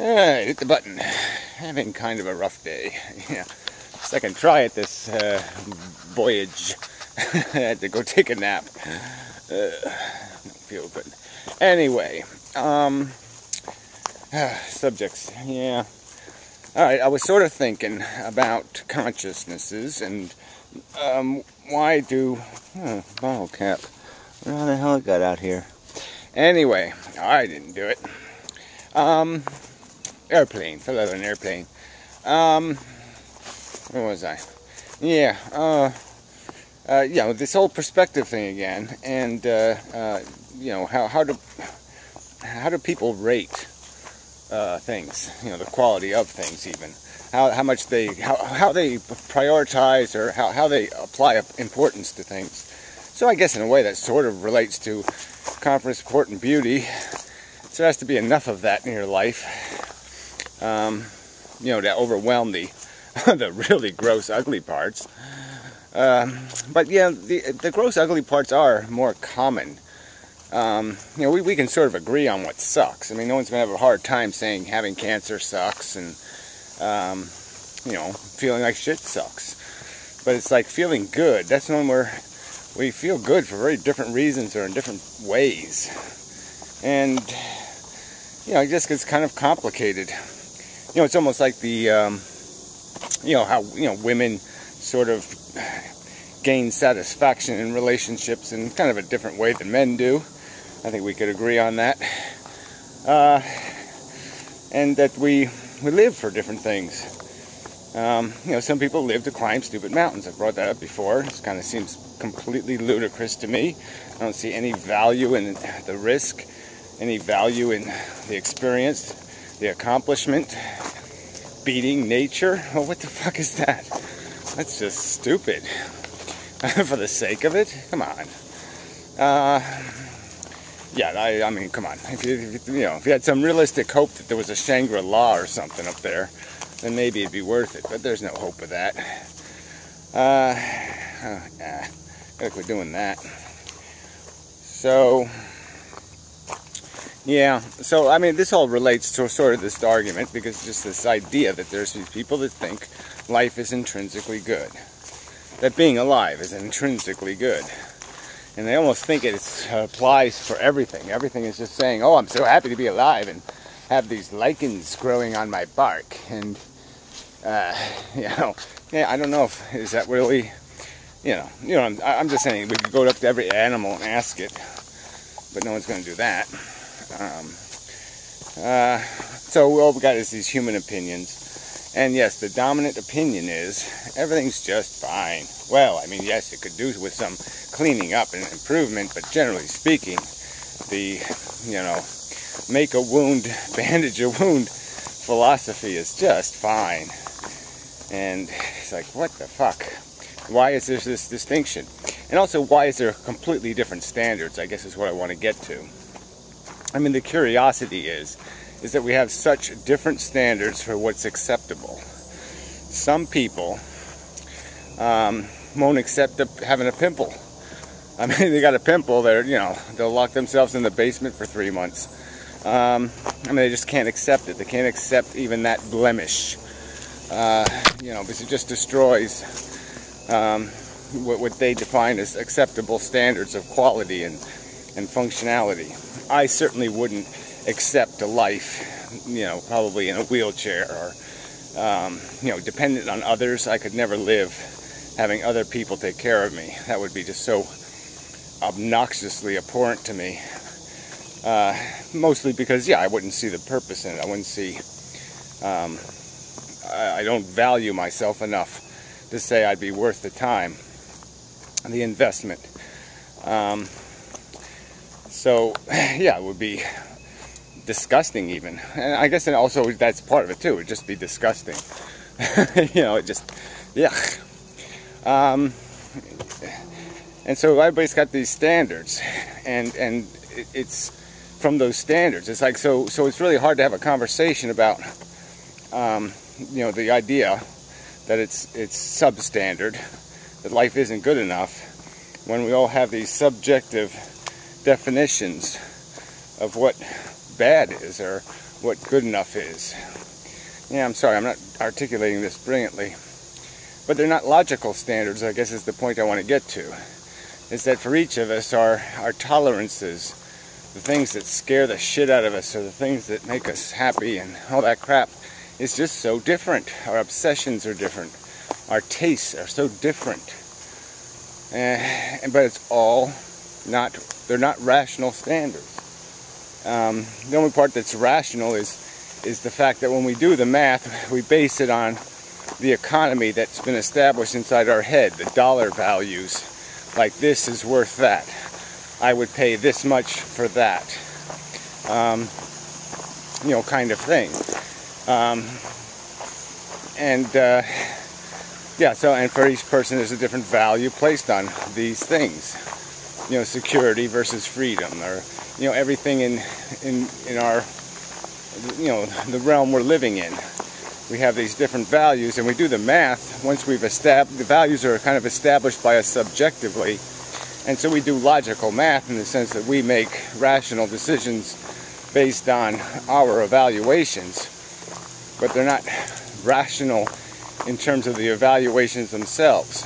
Alright, hit the button. Having kind of a rough day. Yeah. Second try at this uh, voyage. I had to go take a nap. Uh, don't feel good. Anyway, um, subjects. Yeah. Alright, I was sort of thinking about consciousnesses and um, why do. Oh, bottle cap. Where the hell it got out here? Anyway, I didn't do it. Um, airplane. Fell out of an airplane. Um, where was I? Yeah. Uh, uh, you know, this whole perspective thing again, and uh, uh, you know how how do how do people rate uh, things? You know, the quality of things, even how how much they how how they prioritize or how how they apply importance to things. So I guess in a way that sort of relates to conference court and beauty. So there has to be enough of that in your life, um, you know, to overwhelm the the really gross, ugly parts. Um, but yeah, the, the gross, ugly parts are more common. Um, you know, we, we can sort of agree on what sucks. I mean, no one's to have a hard time saying having cancer sucks and, um, you know, feeling like shit sucks. But it's like feeling good. That's one where we feel good for very different reasons or in different ways. And, you know, it just gets kind of complicated. You know, it's almost like the, um, you know, how, you know, women sort of gain satisfaction in relationships in kind of a different way than men do. I think we could agree on that. Uh, and that we, we live for different things. Um, you know, some people live to climb stupid mountains. I've brought that up before. It kind of seems completely ludicrous to me. I don't see any value in the risk, any value in the experience, the accomplishment, beating nature. Oh, what the fuck is that? That's just stupid. For the sake of it? Come on. Uh, yeah, I, I mean, come on. If you, if you, you know, if you had some realistic hope that there was a Shangri-La or something up there, then maybe it'd be worth it. But there's no hope of that. Uh, oh, yeah, gotta quit doing that. So, yeah. So, I mean, this all relates to sort of this argument because just this idea that there's these people that think life is intrinsically good, that being alive is intrinsically good. And they almost think it applies for everything. Everything is just saying, oh, I'm so happy to be alive and have these lichens growing on my bark. And uh, you know, yeah, I don't know if is that really, you know, you know, I'm, I'm just saying we could go up to every animal and ask it, but no one's going to do that. Um, uh, so all we got is these human opinions, and yes, the dominant opinion is everything's just fine. Well, I mean, yes, it could do with some cleaning up and improvement, but generally speaking, the you know, make a wound, bandage a wound philosophy is just fine. And it's like, what the fuck? Why is there this distinction? And also, why is there completely different standards? I guess is what I want to get to. I mean, the curiosity is, is that we have such different standards for what's acceptable. Some people um, won't accept having a pimple. I mean, they got a pimple, they're, you know, they'll lock themselves in the basement for three months. Um, I mean, they just can't accept it. They can't accept even that blemish uh, you know, because it just destroys um, what, what they define as acceptable standards of quality and, and functionality. I certainly wouldn't accept a life, you know, probably in a wheelchair or, um, you know, dependent on others. I could never live having other people take care of me. That would be just so obnoxiously abhorrent to me. Uh, mostly because, yeah, I wouldn't see the purpose in it. I wouldn't see um, I don't value myself enough to say I'd be worth the time, the investment. Um, so, yeah, it would be disgusting even. And I guess and also that's part of it too. It'd just be disgusting. you know, it just, yeah. Um, and so everybody's got these standards, and and it's from those standards. It's like so so it's really hard to have a conversation about um, you know the idea that it's it's substandard, that life isn't good enough, when we all have these subjective definitions of what bad is or what good enough is. Yeah, I'm sorry, I'm not articulating this brilliantly. But they're not logical standards, I guess is the point I want to get to. Is that for each of us, our, our tolerances, the things that scare the shit out of us, or the things that make us happy and all that crap, is just so different. Our obsessions are different. Our tastes are so different. Uh, but it's all not, they're not rational standards. Um, the only part that's rational is is the fact that when we do the math, we base it on the economy that's been established inside our head, the dollar values. Like this is worth that. I would pay this much for that. Um, you know, kind of thing. Um, and uh, yeah, so and for each person, there's a different value placed on these things. You know, security versus freedom, or you know, everything in in in our you know the realm we're living in. We have these different values and we do the math once we've established the values are kind of established by us subjectively. And so we do logical math in the sense that we make rational decisions based on our evaluations. But they're not rational in terms of the evaluations themselves.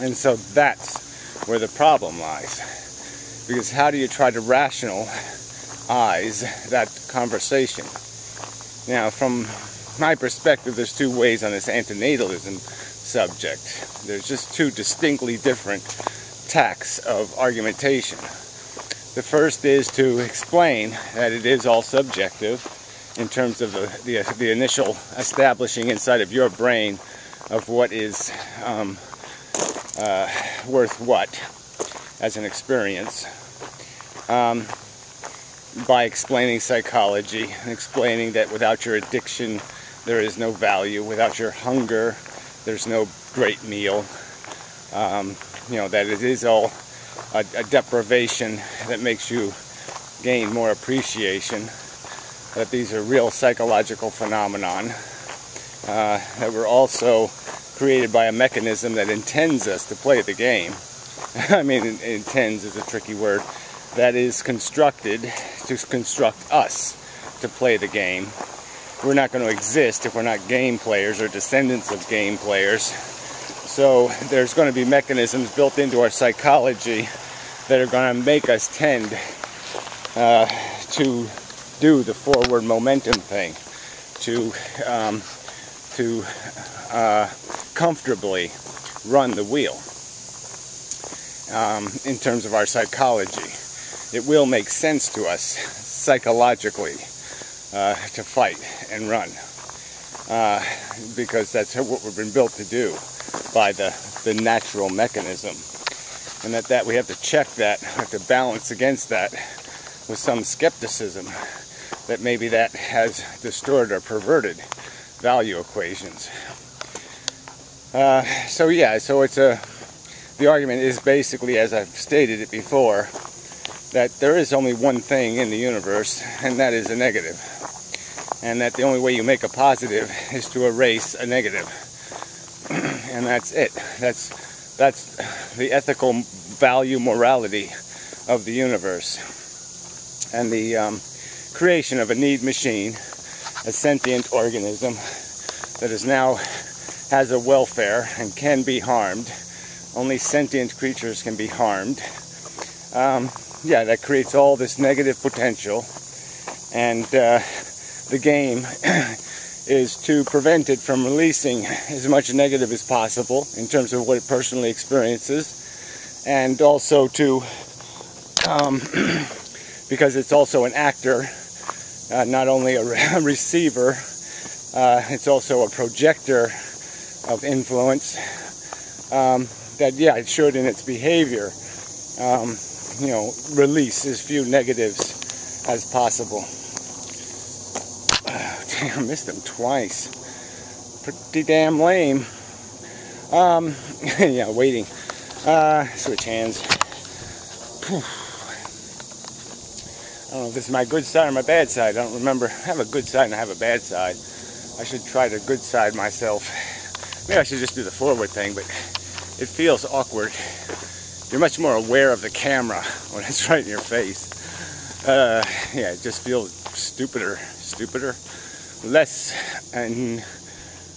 And so that's where the problem lies because how do you try to rationalize that conversation now from my perspective, there's two ways on this antinatalism subject. There's just two distinctly different tacks of argumentation. The first is to explain that it is all subjective in terms of the, the, the initial establishing inside of your brain of what is um, uh, worth what as an experience. Um, by explaining psychology and explaining that without your addiction there is no value. Without your hunger, there's no great meal. Um, you know, that it is all a, a, deprivation that makes you gain more appreciation. That these are real psychological phenomenon. Uh, that were also created by a mechanism that intends us to play the game. I mean, intends is a tricky word. That is constructed to construct us to play the game we're not going to exist if we're not game players or descendants of game players. So there's going to be mechanisms built into our psychology that are going to make us tend uh, to do the forward momentum thing, to um, to uh, comfortably run the wheel. Um, in terms of our psychology, it will make sense to us psychologically uh, to fight and run uh, because that's what we've been built to do by the, the natural mechanism. And that, that we have to check that, have to balance against that with some skepticism that maybe that has distorted or perverted value equations. Uh, so yeah, so it's a, the argument is basically, as I've stated it before, that there is only one thing in the universe, and that is a negative and that the only way you make a positive is to erase a and that's it. That's that's the ethical value morality of the universe. And the um, creation of a need machine, a sentient organism that is now has a welfare and can be harmed. Only sentient creatures can be harmed. Um, yeah, that creates all this negative potential. And uh, the game is to prevent it from releasing as much negative as possible in terms of what it personally experiences, and also to, um, because it's also an actor, uh, not only a, re- receiver, uh, it's also a projector of influence. Um, that yeah, it should in its behavior, um, you know, release as few negatives as possible. I missed him twice. Pretty damn lame. Um, yeah, waiting. Uh, switch hands. I don't know if this is my good side or my bad side. I don't remember. I have a good side and I have a bad side. I should try the good side myself. Maybe I should just do the forward thing, but it feels awkward. You're much more aware of the camera when it's right in your face. uh, yeah, it just feels stupider, stupider, less, and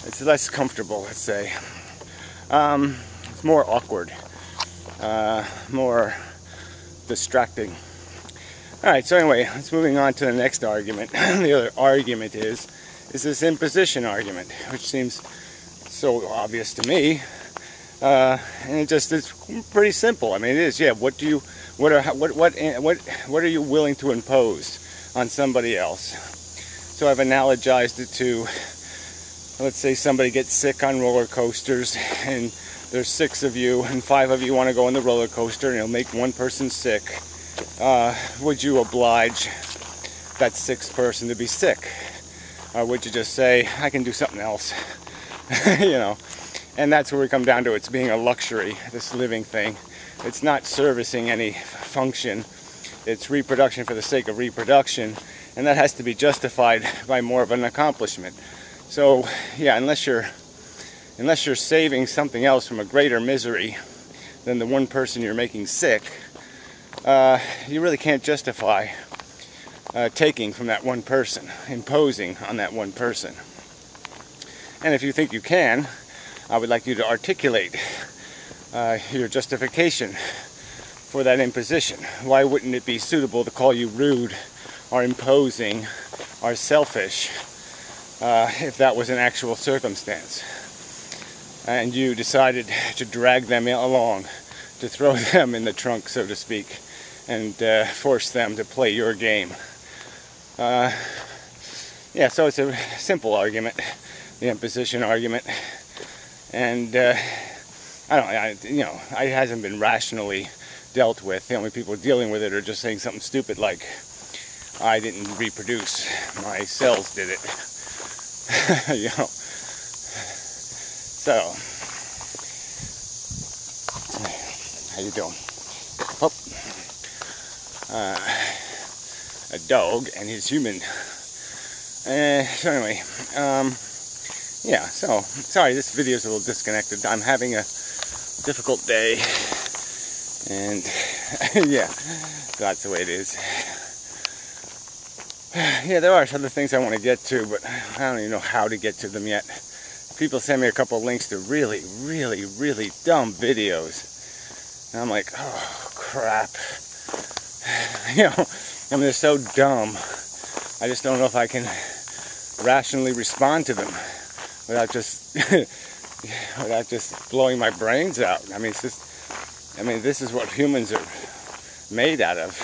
it's less comfortable, let's say. Um, it's more awkward, uh, more distracting. All right, so anyway, let's moving on to the next argument. the other argument is, is this imposition argument, which seems so obvious to me. Uh, and it just it's pretty simple. I mean, it is. Yeah. What do you? What are? What what what what are you willing to impose on somebody else? So I've analogized it to, let's say somebody gets sick on roller coasters, and there's six of you, and five of you want to go on the roller coaster, and it'll make one person sick. Uh, would you oblige that sixth person to be sick? Or would you just say, I can do something else? you know, and that's where we come down to it's being a luxury, this living thing. It's not servicing any function. It's reproduction for the sake of reproduction, and that has to be justified by more of an accomplishment. So, yeah, unless you're unless you're saving something else from a greater misery than the one person you're making sick, uh, you really can't justify uh, taking from that one person, imposing on that one person. And if you think you can, I would like you to articulate uh, your justification for that imposition. Why wouldn't it be suitable to call you rude or imposing or selfish uh, if that was an actual circumstance? And you decided to drag them along, to throw them in the trunk, so to speak, and uh, force them to play your game. Uh, yeah, so it's a simple argument the imposition argument, and uh, I don't, I, you know, it hasn't been rationally dealt with. The only people dealing with it are just saying something stupid like, "I didn't reproduce, my cells did it," you know. So, how you doing? Oh. Uh, a dog and his human. Uh, so anyway, um, yeah, so sorry, this video is a little disconnected. I'm having a difficult day, and yeah, that's the way it is. Yeah, there are other things I want to get to, but I don't even know how to get to them yet. People send me a couple links to really, really, really dumb videos. And I'm like, oh, crap. You know, I mean, they're so dumb. I just don't know if I can rationally respond to them without just without just blowing my brains out. I mean, it's just, I mean, this is what humans are made out of.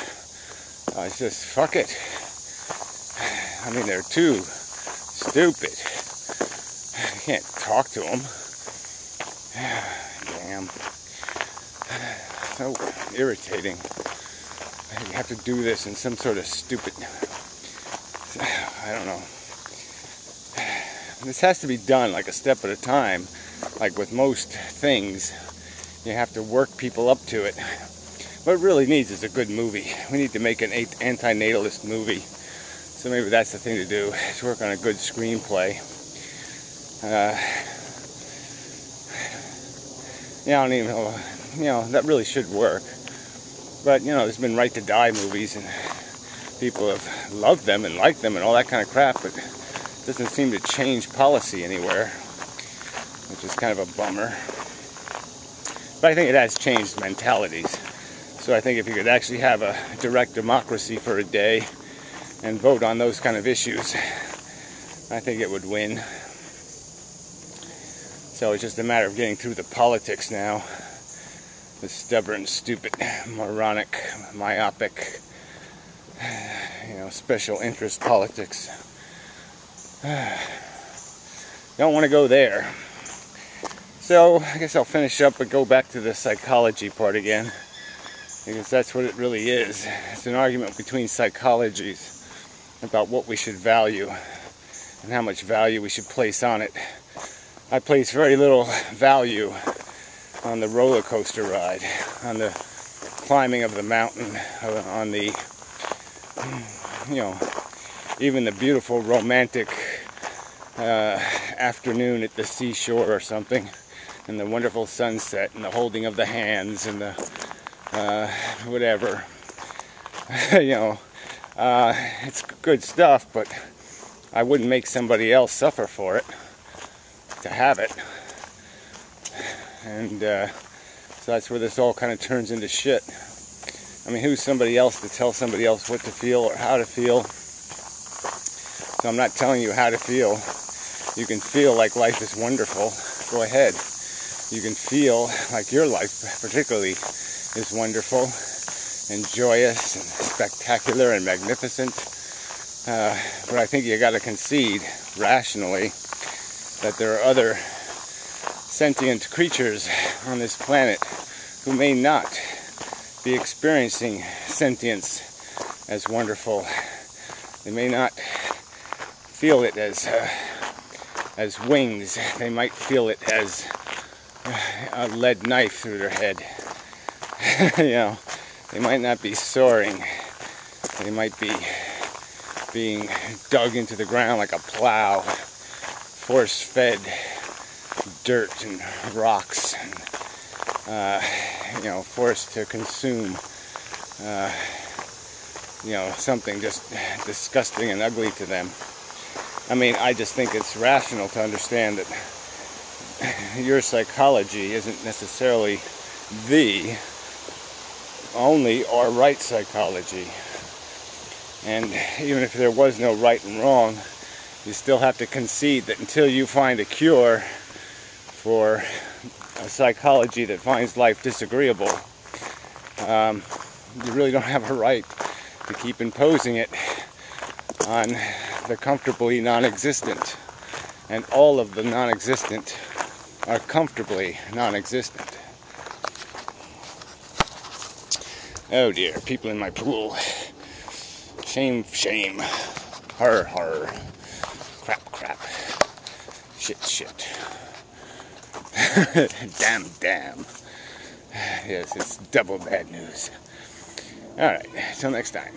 Uh, it's just fuck it. I mean, they're too stupid. I can't talk to them. Damn. So irritating. You have to do this in some sort of stupid. I don't know. This has to be done like a step at a time, like with most things. You have to work people up to it. What it really needs is a good movie. We need to make an anti-natalist movie. So maybe that's the thing to do, is work on a good screenplay. Uh, yeah, I don't even know, you know, that really should work. But, you know, there's been Right to Die movies, and people have loved them and liked them and all that kind of crap, but doesn't seem to change policy anywhere, which is kind of a bummer. But I think it has changed mentalities. So I think if you could actually have a direct democracy for a day and vote on those kind of issues, I think it would win. So it's just a matter of getting through the politics now. The stubborn, stupid, moronic, myopic, you know, special interest politics. Don't want to go there. So I guess I'll finish up and go back to the psychology part again. Because that's what it really is. It's an argument between psychologies about what we should value and how much value we should place on it. I place very little value on the roller coaster ride, on the climbing of the mountain, uh, on the, you know, even the beautiful romantic uh, afternoon at the seashore or something, and the wonderful sunset, and the holding of the hands, and the uh, whatever. you know, Uh, it's good stuff, but I wouldn't make somebody else suffer for it to have it. And uh, so that's where this all kind of turns into shit. I mean, who's somebody else to tell somebody else what to feel or how to feel? So I'm not telling you how to feel. You can feel like life is wonderful. Go ahead. You can feel like your life, particularly, is wonderful and joyous and spectacular and magnificent. Uh, but I think you got to concede rationally that there are other sentient creatures on this planet who may not be experiencing sentience as wonderful. They may not feel it as uh, as wings. They might feel it as a lead knife through their head. you know, they might not be soaring. They might be being dug into the ground like a plow, force-fed dirt and rocks, and, uh, you know, forced to consume, uh, you know, something just disgusting and ugly to them. I mean, I just think it's rational to understand that your psychology isn't necessarily the only or right psychology. And even if there was no right and wrong, you still have to concede that until you find a cure for a psychology that finds life disagreeable, um, you really don't have a right to keep imposing it on the comfortably non-existent. And all of the non-existent are comfortably non-existent. Oh dear, people in my pool. Shame, shame. Har, har. Crap, crap. Shit, shit. damn, damn. Yes, it's double bad news. Alright, till next time.